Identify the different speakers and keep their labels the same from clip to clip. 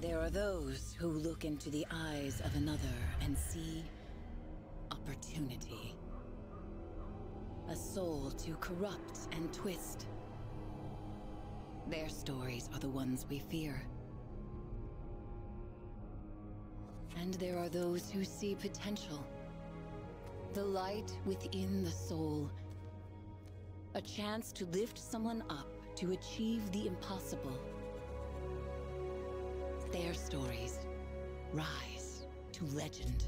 Speaker 1: There are those who look into the eyes of another and see opportunity. A soul to corrupt and twist. Their stories are the ones we fear. And there are those who see potential. The light within the soul. A chance to lift someone up to achieve the impossible. Their stories rise to legend.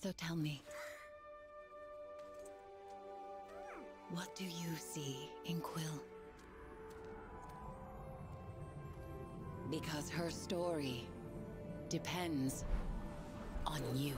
Speaker 1: So tell me, what do you see in Quill? Because her story depends on you.